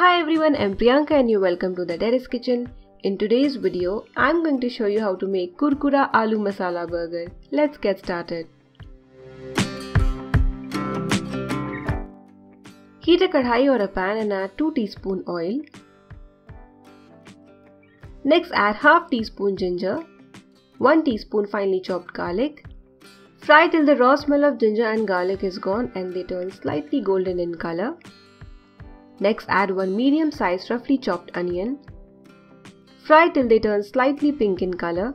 Hi everyone, I'm Priyanka and you're welcome to the Terrace Kitchen. In today's video, I'm going to show you how to make Kurkura Aloo Masala Burger. Let's get started. Heat a kadhai or a pan and add 2 teaspoon oil. Next add half teaspoon ginger, 1 teaspoon finely chopped garlic. Fry till the raw smell of ginger and garlic is gone and they turn slightly golden in color. Next add one medium sized roughly chopped onion. Fry till they turn slightly pink in color.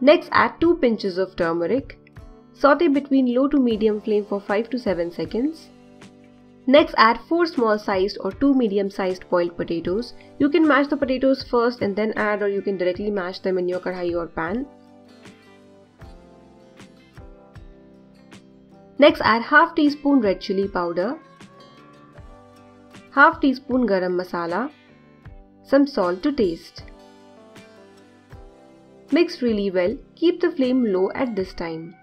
Next add 2 pinches of turmeric. Saute between low to medium flame for 5 to 7 seconds. Next add 4 small sized or 2 medium sized boiled potatoes. You can mash the potatoes first and then add or you can directly mash them in your kadhai or pan. Next add half teaspoon red chili powder, half teaspoon garam masala, some salt to taste. Mix really well, keep the flame low at this time.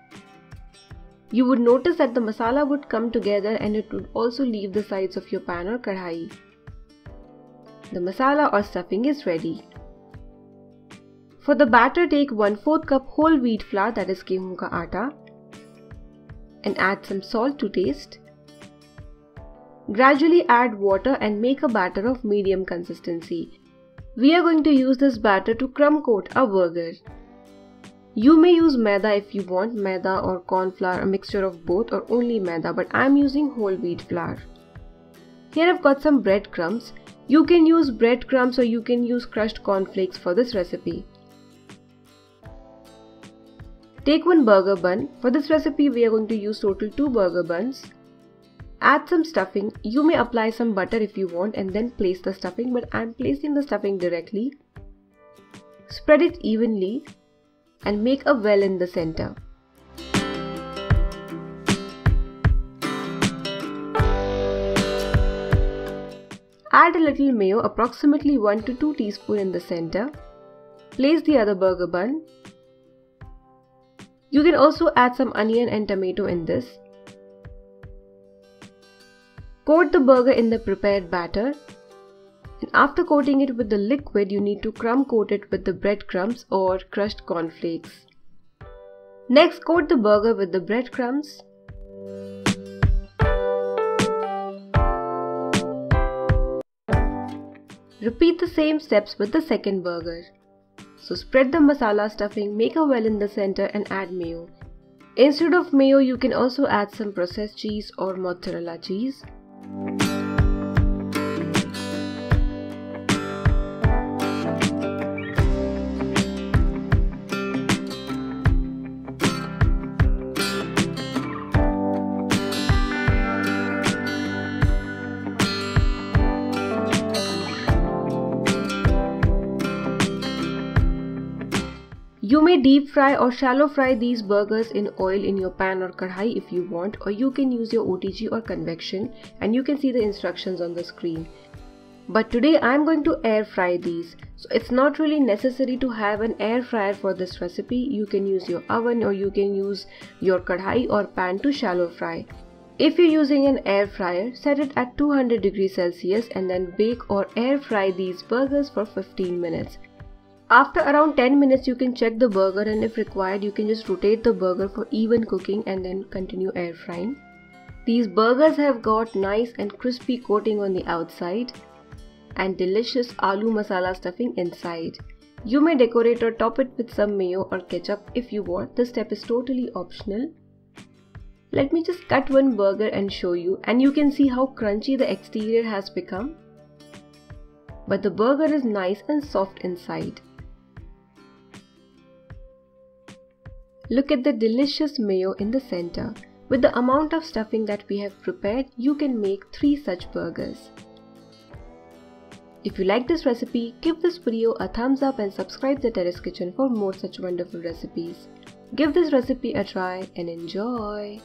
You would notice that the masala would come together and it would also leave the sides of your pan or kadhai. The masala or stuffing is ready. For the batter take 1 4th cup whole wheat flour that is gehun ka atta and add some salt to taste. Gradually add water and make a batter of medium consistency. We are going to use this batter to crumb coat our burger. You may use maida if you want maida or corn flour, a mixture of both or only maida but I am using whole wheat flour. Here I've got some breadcrumbs. You can use breadcrumbs or you can use crushed cornflakes for this recipe. Take one burger bun. For this recipe we are going to use total 2 burger buns. Add some stuffing. You may apply some butter if you want and then place the stuffing but I am placing the stuffing directly. Spread it evenly and make a well in the center. Add a little mayo approximately 1 to 2 teaspoon in the center. Place the other burger bun you can also add some onion and tomato in this. Coat the burger in the prepared batter. And after coating it with the liquid, you need to crumb coat it with the breadcrumbs or crushed cornflakes. Next, coat the burger with the breadcrumbs. Repeat the same steps with the second burger. So spread the masala stuffing, make a well in the center and add mayo. Instead of mayo, you can also add some processed cheese or mozzarella cheese. You may deep fry or shallow fry these burgers in oil in your pan or kadhai if you want or you can use your OTG or convection and you can see the instructions on the screen. But today I am going to air fry these. So it's not really necessary to have an air fryer for this recipe. You can use your oven or you can use your kadhai or pan to shallow fry. If you're using an air fryer, set it at 200 degrees Celsius and then bake or air fry these burgers for 15 minutes. After around 10 minutes you can check the burger and if required you can just rotate the burger for even cooking and then continue air frying. These burgers have got nice and crispy coating on the outside and delicious aloo masala stuffing inside. You may decorate or top it with some mayo or ketchup if you want. This step is totally optional. Let me just cut one burger and show you and you can see how crunchy the exterior has become. But the burger is nice and soft inside. Look at the delicious mayo in the center. With the amount of stuffing that we have prepared, you can make 3 such burgers. If you like this recipe, give this video a thumbs up and subscribe the Terrace Kitchen for more such wonderful recipes. Give this recipe a try and enjoy!